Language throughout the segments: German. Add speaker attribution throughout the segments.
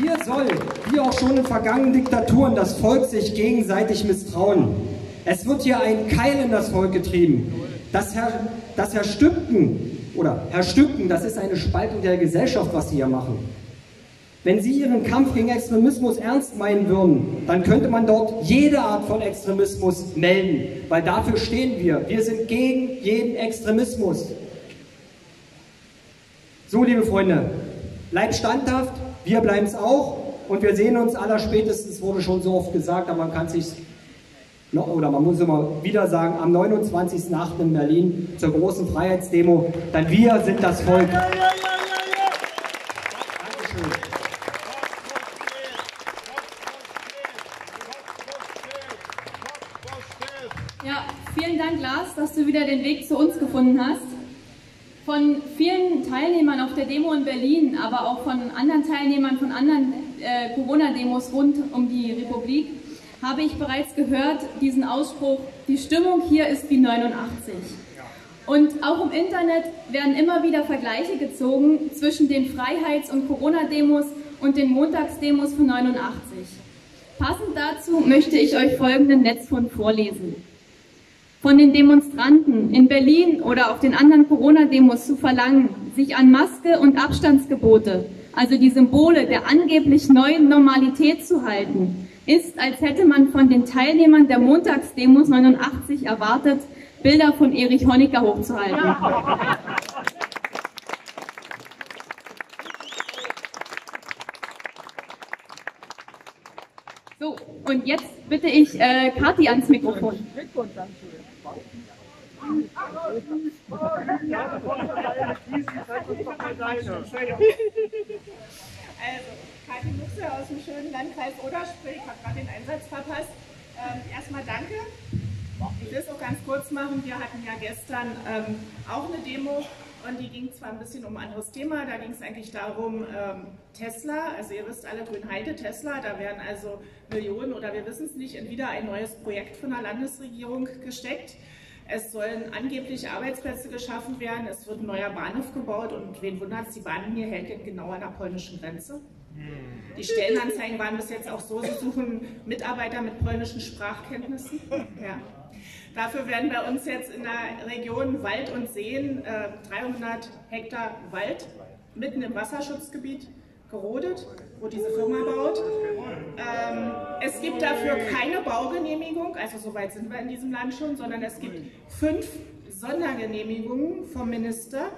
Speaker 1: Hier soll, wie auch schon in vergangenen Diktaturen, das Volk sich gegenseitig misstrauen. Es wird hier ein Keil in das Volk getrieben. Das, Herr, das Herstücken oder Herstücken, das ist eine Spaltung der Gesellschaft, was Sie hier machen. Wenn Sie Ihren Kampf gegen Extremismus ernst meinen würden, dann könnte man dort jede Art von Extremismus melden, weil dafür stehen wir. Wir sind gegen jeden Extremismus. So, liebe Freunde, bleibt standhaft, wir bleiben es auch und wir sehen uns aller spätestens, wurde schon so oft gesagt, aber man kann sich oder man muss immer wieder sagen, am 29.08. in Berlin zur großen Freiheitsdemo, dann wir sind das Volk.
Speaker 2: dass du wieder den Weg zu uns gefunden hast. Von vielen Teilnehmern auf der Demo in Berlin, aber auch von anderen Teilnehmern von anderen äh, Corona-Demos rund um die Republik, habe ich bereits gehört, diesen Ausspruch, die Stimmung hier ist wie 89. Und auch im Internet werden immer wieder Vergleiche gezogen zwischen den Freiheits- und Corona-Demos und den Montagsdemos von 89. Passend dazu möchte ich euch folgenden Netzfund vorlesen von den Demonstranten in Berlin oder auf den anderen Corona-Demos zu verlangen, sich an Maske und Abstandsgebote, also die Symbole der angeblich neuen Normalität zu halten, ist, als hätte man von den Teilnehmern der Montagsdemos 89 erwartet, Bilder von Erich Honecker hochzuhalten. So, und jetzt bitte ich äh, Kathi ans Mikrofon.
Speaker 3: Also, Kathi Muxe aus dem schönen Landkreis Oderspree, ich habe gerade den Einsatz verpasst. Ähm, erstmal danke. Ich will es auch ganz kurz machen. Wir hatten ja gestern ähm, auch eine Demo und die ging zwar ein bisschen um ein anderes Thema, da ging es eigentlich darum, ähm, Tesla, also ihr wisst alle Grünheide, Tesla, da werden also Millionen oder wir wissen es nicht, in wieder ein neues Projekt von der Landesregierung gesteckt. Es sollen angeblich Arbeitsplätze geschaffen werden, es wird ein neuer Bahnhof gebaut und wen wundert es, die Bahnlinie hält denn genau an der polnischen Grenze. Die Stellenanzeigen waren bis jetzt auch so, sie suchen Mitarbeiter mit polnischen Sprachkenntnissen. Ja. Dafür werden bei uns jetzt in der Region Wald und Seen äh, 300 Hektar Wald mitten im Wasserschutzgebiet gerodet, wo diese Firma baut. Ähm, es gibt dafür keine Baugenehmigung, also soweit sind wir in diesem Land schon, sondern es gibt fünf Sondergenehmigungen vom Minister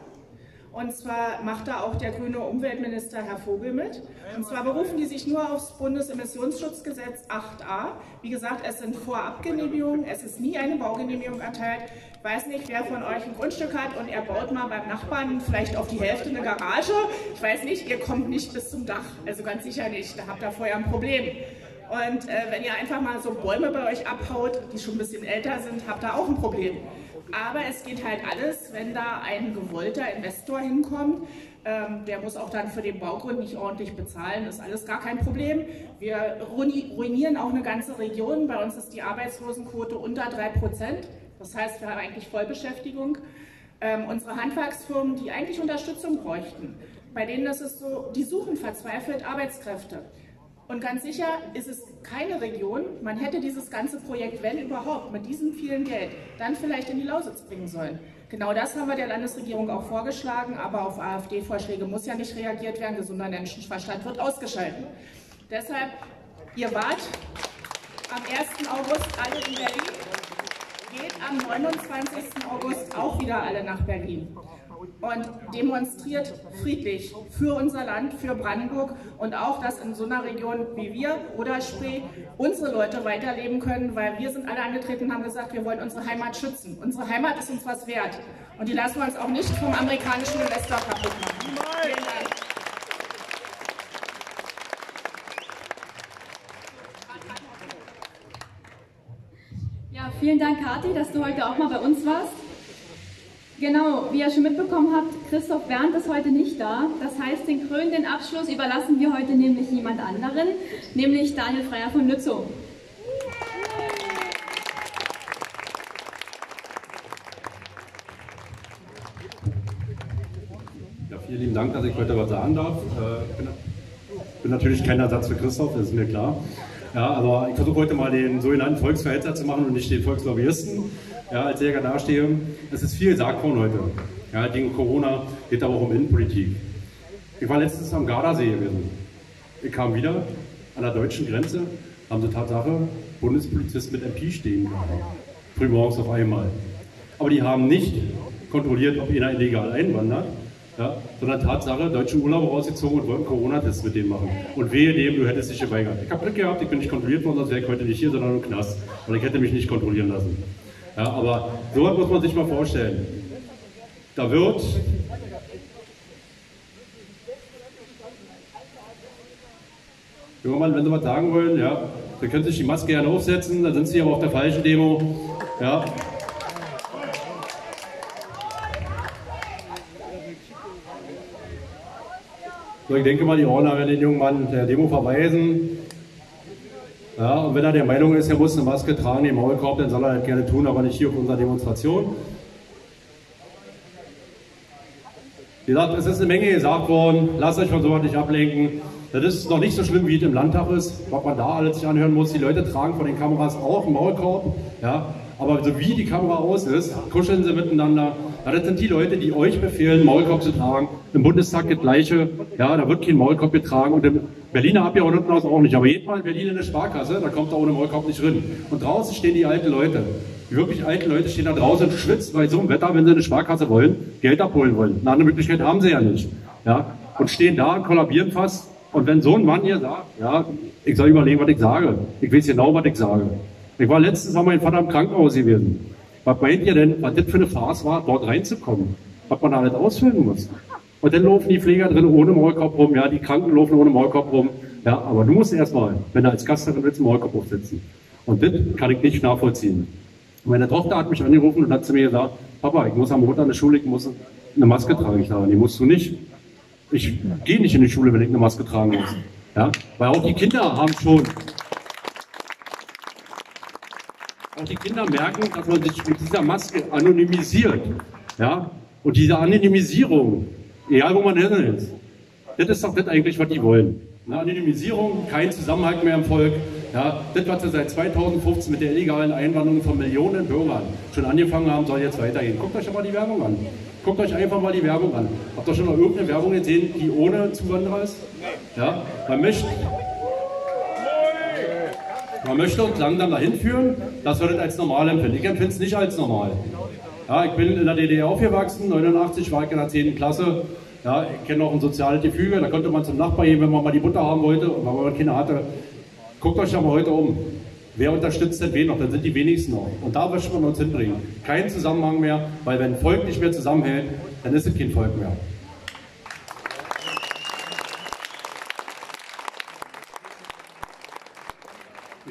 Speaker 3: und zwar macht da auch der grüne Umweltminister Herr Vogel mit. Und zwar berufen die sich nur aufs Bundesemissionsschutzgesetz 8a. Wie gesagt, es sind Vorabgenehmigungen, es ist nie eine Baugenehmigung erteilt. Ich weiß nicht, wer von euch ein Grundstück hat und er baut mal beim Nachbarn vielleicht auf die Hälfte eine Garage. Ich weiß nicht, ihr kommt nicht bis zum Dach, also ganz sicher nicht. Da habt ihr vorher ein Problem. Und äh, wenn ihr einfach mal so Bäume bei euch abhaut, die schon ein bisschen älter sind, habt ihr auch ein Problem. Aber es geht halt alles, wenn da ein gewollter Investor hinkommt. Ähm, der muss auch dann für den Baugrund nicht ordentlich bezahlen, ist alles gar kein Problem. Wir ruinieren auch eine ganze Region. Bei uns ist die Arbeitslosenquote unter 3 Prozent. Das heißt, wir haben eigentlich Vollbeschäftigung. Ähm, unsere Handwerksfirmen, die eigentlich Unterstützung bräuchten, bei denen ist so, die suchen verzweifelt Arbeitskräfte. Und ganz sicher ist es keine Region, man hätte dieses ganze Projekt, wenn überhaupt, mit diesem vielen Geld, dann vielleicht in die Lausitz bringen sollen. Genau das haben wir der Landesregierung auch vorgeschlagen, aber auf AfD-Vorschläge muss ja nicht reagiert werden, gesunder Menschenverstand wird ausgeschaltet. Deshalb, ihr wart am 1. August alle in Berlin, geht am 29. August auch wieder alle nach Berlin und demonstriert friedlich für unser Land, für Brandenburg und auch, dass in so einer Region wie wir oder Spree unsere Leute weiterleben können, weil wir sind alle angetreten und haben gesagt, wir wollen unsere Heimat schützen. Unsere Heimat ist uns was wert und die lassen wir uns auch nicht vom amerikanischen Investor kaputt machen. Vielen Dank.
Speaker 2: Ja, vielen Dank, Kathi, dass du heute auch mal bei uns warst. Genau, wie ihr schon mitbekommen habt, Christoph Berndt ist heute nicht da. Das heißt, den krönenden Abschluss überlassen wir heute nämlich jemand anderen, nämlich Daniel Freier von Lützow.
Speaker 4: Ja, vielen lieben Dank, dass ich heute was sagen darf. Äh, Bin natürlich kein Ersatz für Christoph, das ist mir klar. Ja, aber ich versuche heute mal den sogenannten Volksverhälter zu machen und nicht den Volkslobbyisten, ja, als Jäger dastehe. Es ist viel gesagt worden heute. Ja, gegen Corona geht aber auch um Innenpolitik. Ich war letztens am Gardasee gewesen. Ich kam wieder an der deutschen Grenze, haben sie Tatsache Bundespolizisten mit MP stehen gehabt. Frühmorgens auf einmal. Aber die haben nicht kontrolliert, ob einer illegal einwandert, ja, sondern Tatsache, deutsche Urlauber rausgezogen und wollten Corona-Tests mit denen machen. Und wehe dem, du hättest dich geweigert. Ich habe Glück gehabt, ich bin nicht kontrolliert worden, sonst wäre ich heute nicht hier, sondern im Knast. Und ich hätte mich nicht kontrollieren lassen. Ja, aber so muss man sich mal vorstellen. Da wird Junger Mann, wenn Sie was sagen wollen, ja, Sie können sich die Maske gerne aufsetzen, dann sind Sie aber auf der falschen Demo. Ja. So, ich denke mal, die Ordner werden den jungen Mann der Demo verweisen. Ja, und wenn er der Meinung ist, er muss eine Maske tragen, den Maulkorb, dann soll er das gerne tun, aber nicht hier auf unserer Demonstration. Wie gesagt, es ist eine Menge gesagt worden. Lasst euch von sowas nicht ablenken. Das ist noch nicht so schlimm, wie es im Landtag ist, was man da alles sich anhören muss. Die Leute tragen von den Kameras auch einen Maulkorb. Ja, aber so wie die Kamera aus ist, kuscheln sie miteinander. Ja, das sind die Leute, die euch befehlen, Maulkorb zu tragen. Im Bundestag das Gleiche. Ja, da wird kein Maulkorb getragen und im Berliner Abgeordnetenhaus auch nicht. Aber jedes Mal in Berlin in der Sparkasse, da kommt da ohne Maulkorb nicht drin. Und draußen stehen die alten Leute. Die wirklich alten Leute stehen da draußen und schwitzen bei so einem Wetter, wenn sie eine Sparkasse wollen, Geld abholen wollen. Eine andere Möglichkeit haben sie ja nicht. Ja, und stehen da und kollabieren fast. Und wenn so ein Mann hier sagt, ja, ich soll überlegen, was ich sage. Ich weiß genau, was ich sage. Ich war letztens an meinem Vater im Krankenhaus gewesen. Was meint ihr denn, was das für eine Farce war, dort reinzukommen? Was man da nicht ausfüllen muss. Und dann laufen die Pfleger drin ohne Maulkorb rum, ja, die Kranken laufen ohne Maulkorb rum. Ja, aber du musst erstmal, wenn du als Gast drin willst, einen Maulkorb aufsetzen. Und das kann ich nicht nachvollziehen. Meine Tochter hat mich angerufen und hat zu mir gesagt, Papa, ich muss am Montag in der Schule, ich muss eine Maske tragen. Ich sage, die musst du nicht. Ich gehe nicht in die Schule, wenn ich eine Maske tragen muss. Ja, weil auch die Kinder haben schon auch die Kinder merken, dass man sich mit dieser Maske anonymisiert. Ja? Und diese Anonymisierung, egal wo man hin ist, das ist doch das eigentlich, was die wollen. Eine Anonymisierung, kein Zusammenhalt mehr im Volk. Ja, das, was sie seit 2015 mit der illegalen Einwanderung von Millionen Bürgern schon angefangen haben, soll jetzt weitergehen. Guckt euch mal die Werbung an. Guckt euch einfach mal die Werbung an. Habt ihr schon mal irgendeine Werbung gesehen, die ohne Zuwanderer ist? Ja, man möchte, man möchte uns langsam dahin führen, dass wir das als normal empfinden. Ich empfinde es nicht als normal. Ja, ich bin in der DDR aufgewachsen, 89 war ich in der 10. Klasse. Ja, ich kenne auch ein soziales Gefüge, da konnte man zum Nachbar gehen, wenn man mal die Butter haben wollte und wenn man Kinder hatte. Guckt euch doch mal heute um. Wer unterstützt denn wen noch? Dann sind die wenigsten noch. Und da möchten wir uns hinbringen. Kein Zusammenhang mehr, weil wenn ein Volk nicht mehr zusammenhält, dann ist es kein Volk mehr.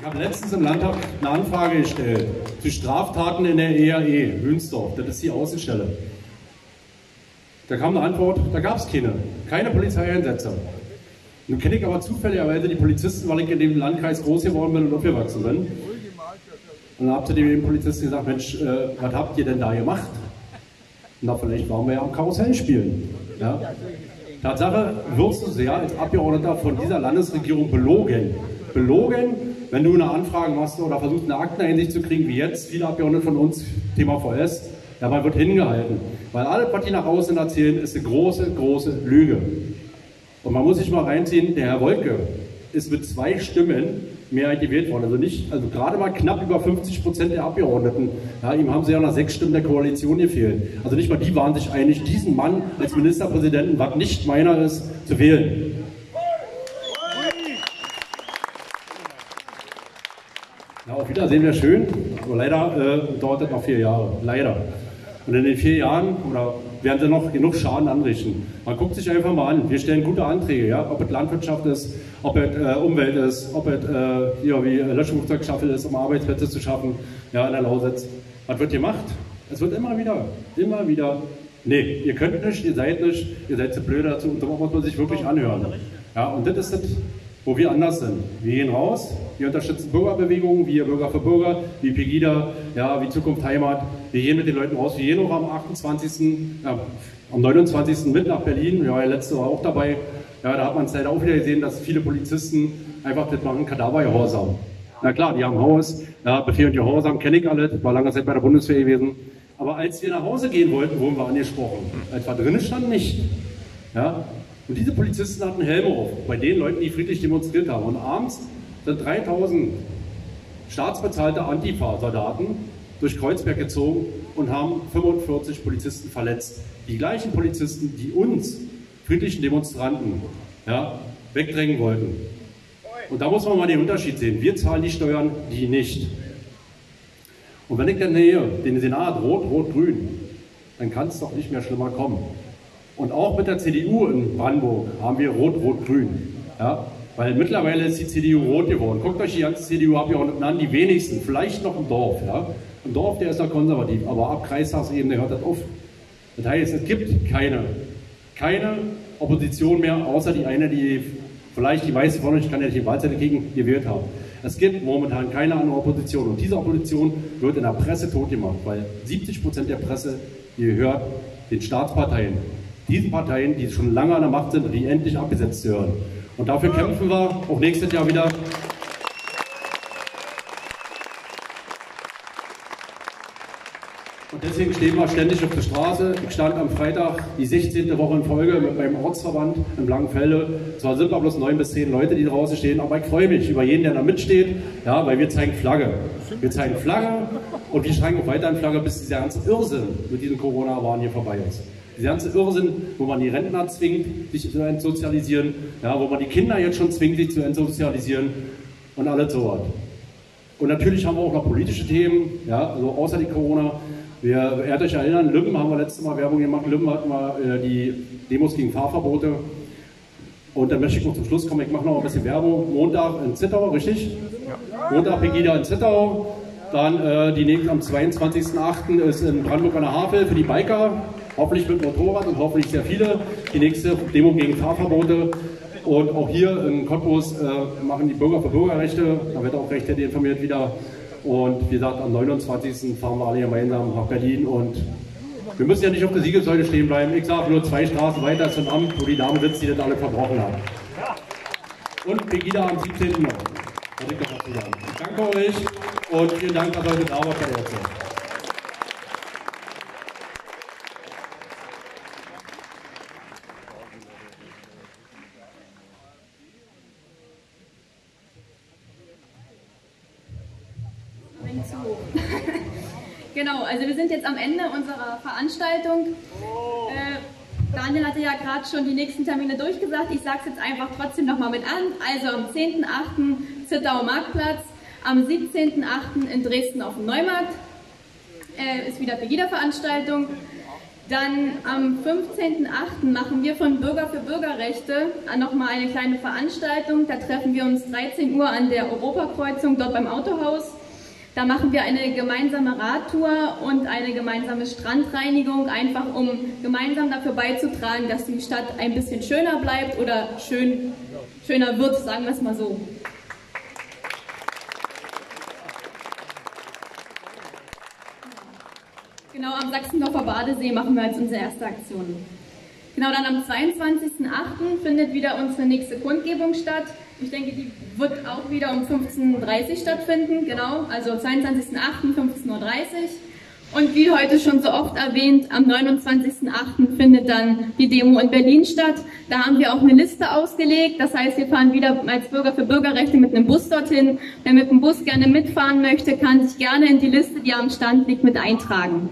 Speaker 4: Habe letztens im Landtag eine Anfrage gestellt zu Straftaten in der ERE, Hünsdorf. Das ist die Außenstelle. Da kam eine Antwort, da gab es keine. Keine Polizeieinsätze. Nun kenne ich aber zufälligerweise die Polizisten, weil ich in dem Landkreis groß geworden bin und aufgewachsen bin. Und dann habt ihr dem Polizisten gesagt, Mensch, äh, was habt ihr denn da gemacht? Na, vielleicht waren wir ja am Karussell spielen. Ja? Tatsache wirst du sehr als Abgeordneter von dieser Landesregierung belogen. Belogen, wenn du eine Anfrage machst oder versuchst, eine Akteneinsicht zu kriegen, wie jetzt viele Abgeordnete von uns, Thema VS, dabei wird hingehalten. Weil alle, was die nach außen erzählen, ist eine große, große Lüge. Und man muss sich mal reinziehen, der Herr Wolke ist mit zwei Stimmen Mehrheit gewählt worden. Also nicht, also gerade mal knapp über 50 Prozent der Abgeordneten. Ja, ihm haben sie ja nach sechs Stimmen der Koalition gefehlt. Also nicht mal die waren sich einig, diesen Mann als Ministerpräsidenten, was nicht meiner ist, zu wählen. Ja, auf Wiedersehen wäre schön, aber leider äh, dauert das noch vier Jahre. Leider. Und in den vier Jahren oder werden sie noch genug Schaden anrichten. Man guckt sich einfach mal an. Wir stellen gute Anträge, ja? ob es Landwirtschaft ist, ob es äh, Umwelt ist, ob es äh, ja, wie Löschflugzeugstaffel ist, um Arbeitsplätze zu schaffen ja, in der Lausitz. Was wird gemacht? Es wird immer wieder, immer wieder, nee, ihr könnt nicht, ihr seid nicht, ihr seid zu blöd dazu und da muss man sich wirklich anhören. Ja, und das ist das, wo wir anders sind. Wir gehen raus, wir unterstützen Bürgerbewegungen, wie Bürger für Bürger, wie Pegida, ja, wie Zukunft Heimat. Wir gehen mit den Leuten raus. Wir gehen auch am 28., ja, am 29. mit nach Berlin. Ja, der letzte war auch dabei. Ja, da hat man es leider auch wieder gesehen, dass viele Polizisten einfach das machen, Kadavergehorsam. Na klar, die haben Haus, ja, Befehl und Gehorsam kenne ich alle, war lange Zeit bei der Bundeswehr gewesen. Aber als wir nach Hause gehen wollten, wurden wir angesprochen. Als wir drinnen standen, nicht. Ja? Und diese Polizisten hatten Helme auf, bei den Leuten, die friedlich demonstriert haben. Und abends sind 3000 staatsbezahlte Antifa-Soldaten durch Kreuzberg gezogen und haben 45 Polizisten verletzt. Die gleichen Polizisten, die uns, friedlichen Demonstranten, ja, wegdrängen wollten. Und da muss man mal den Unterschied sehen. Wir zahlen die Steuern, die nicht. Und wenn ich dann nähe, den Senat rot, rot, grün, dann kann es doch nicht mehr schlimmer kommen. Und auch mit der CDU in Brandenburg haben wir rot, rot, grün. Ja? Weil mittlerweile ist die CDU rot geworden. Guckt euch die ganze CDU ab, an, die wenigsten, vielleicht noch im Dorf. Ja? Im Dorf, der ist noch konservativ, aber ab Kreistagsebene hört das auf. Das heißt, es gibt keine, keine Opposition mehr, außer die eine, die vielleicht die meisten von euch, kann ja nicht die Wahlzettel kriegen, gewählt haben. Es gibt momentan keine andere Opposition und diese Opposition wird in der Presse totgemacht, weil 70 Prozent der Presse gehört den Staatsparteien. Diesen Parteien, die schon lange an der Macht sind die endlich abgesetzt gehören. Und dafür kämpfen wir auch nächstes Jahr wieder Und deswegen stehen wir ständig auf der Straße. Ich stand am Freitag die 16. Woche in Folge mit meinem Ortsverband in Blankenfelde. Zwar sind wir bloß neun bis zehn Leute, die draußen stehen, aber ich freue mich über jeden, der da mitsteht, ja, weil wir zeigen Flagge. Wir zeigen Flagge und wir steigen auch weiter in Flagge, bis dieser ganze Irrsinn mit diesem Corona-Wahn hier vorbei ist. Dieser ganze Irrsinn, wo man die Rentner zwingt, sich zu entsozialisieren, ja, wo man die Kinder jetzt schon zwingt, sich zu entsozialisieren und alles so was. Und natürlich haben wir auch noch politische Themen, ja, also außer die Corona. Wir, ihr werdet euch erinnern, Lübben haben wir letztes Mal Werbung gemacht. Lübben hatten wir äh, die Demos gegen Fahrverbote. Und dann möchte ich noch zum Schluss kommen. Ich mache noch ein bisschen Werbung. Montag in Zittau, richtig? Ja. Montag Pegida in Zittau. Dann äh, die nächste am 22.08. ist in Brandenburg an der Havel für die Biker. Hoffentlich mit Motorrad und hoffentlich sehr viele. Die nächste Demo gegen Fahrverbote. Und auch hier in Cottbus äh, machen die Bürger für Bürgerrechte. Da wird auch rechtzeitig informiert wieder und wie gesagt, am 29. fahren wir alle gemeinsam nach Berlin und wir müssen ja nicht auf der Siegessäule stehen bleiben. Ich sage nur zwei Straßen weiter zum Amt, wo die Dame sitzt, die das alle verbrochen haben. Und Pegida am 17. noch. Ich danke euch und vielen Dank, dass ihr heute da wart bei der Erzählung.
Speaker 2: Genau, also wir sind jetzt am Ende unserer Veranstaltung. Äh, Daniel hatte ja gerade schon die nächsten Termine durchgesagt. Ich sage es jetzt einfach trotzdem nochmal mit an. Also am 10.8. Zittau Marktplatz, am 17.8. in Dresden auf dem Neumarkt äh, ist wieder Pegida-Veranstaltung. Dann am 15.8. machen wir von Bürger für Bürgerrechte nochmal eine kleine Veranstaltung. Da treffen wir uns 13 Uhr an der Europakreuzung dort beim Autohaus. Da machen wir eine gemeinsame Radtour und eine gemeinsame Strandreinigung, einfach um gemeinsam dafür beizutragen, dass die Stadt ein bisschen schöner bleibt oder schön, schöner wird, sagen wir es mal so. Genau, am Sachsendorfer Badesee machen wir jetzt unsere erste Aktion. Genau, dann am 22.08. findet wieder unsere nächste Kundgebung statt. Ich denke, die wird auch wieder um 15.30 Uhr stattfinden, genau, also 22.08. 15.30 Uhr. Und wie heute schon so oft erwähnt, am 29.08. findet dann die Demo in Berlin statt. Da haben wir auch eine Liste ausgelegt. Das heißt, wir fahren wieder als Bürger für Bürgerrechte mit einem Bus dorthin. Wer mit dem Bus gerne mitfahren möchte, kann sich gerne in die Liste, die am Stand liegt, mit eintragen.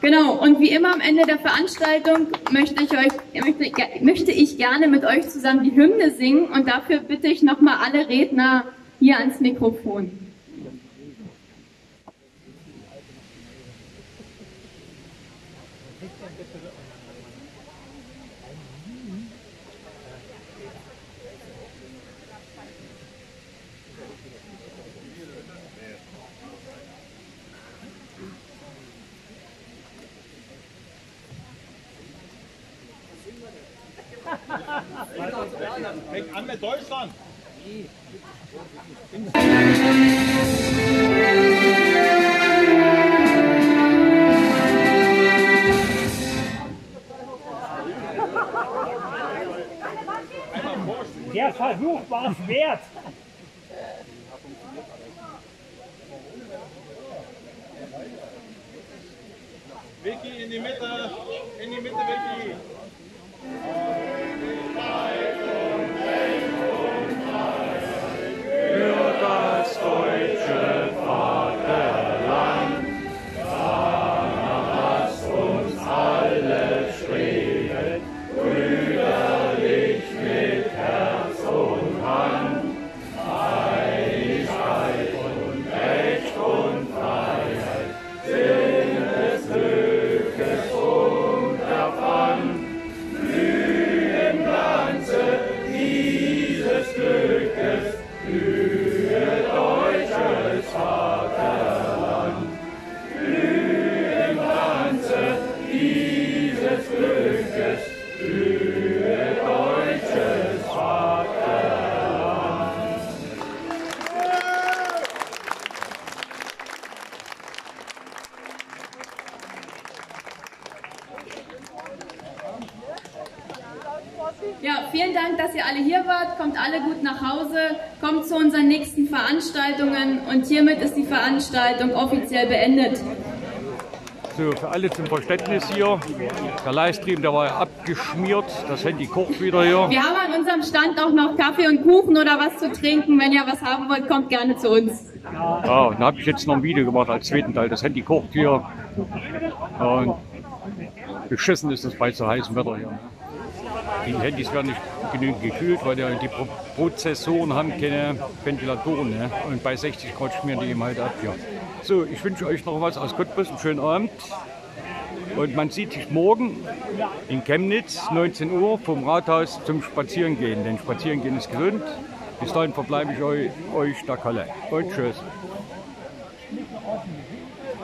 Speaker 2: Genau, und wie immer am Ende der Veranstaltung möchte ich, euch, möchte, möchte ich gerne mit euch zusammen die Hymne singen und dafür bitte ich nochmal alle Redner hier ans Mikrofon.
Speaker 5: Fängt an mit Deutschland. Der Versuch war es wert.
Speaker 6: Vicky in die Mitte, in die Mitte, Vicky.
Speaker 2: Vielen Dank, dass ihr alle hier wart. Kommt alle gut nach Hause. Kommt zu unseren nächsten Veranstaltungen. Und hiermit ist die Veranstaltung offiziell beendet.
Speaker 7: So, für alle zum Verständnis hier. Der Livestream, der war ja abgeschmiert. Das Handy kocht wieder hier.
Speaker 2: Wir haben an unserem Stand auch noch Kaffee und Kuchen oder was zu trinken. Wenn ihr was haben wollt, kommt gerne zu uns.
Speaker 7: Ja, dann habe ich jetzt noch ein Video gemacht als zweiten Teil. Das Handy kocht hier. Und beschissen ist das bei so heißem Wetter hier. Die Handys werden nicht genügend gekühlt, weil die Pro Prozessoren haben keine Ventilatoren. Ne? Und bei 60 Grad schmieren die eben halt ab hier. So, ich wünsche euch noch was aus Cottbus, einen schönen Abend. Und man sieht sich morgen in Chemnitz, 19 Uhr, vom Rathaus zum Spazierengehen. Denn Spazierengehen ist gesund. Bis dahin verbleibe ich euch, euch der Kalle. Und tschüss.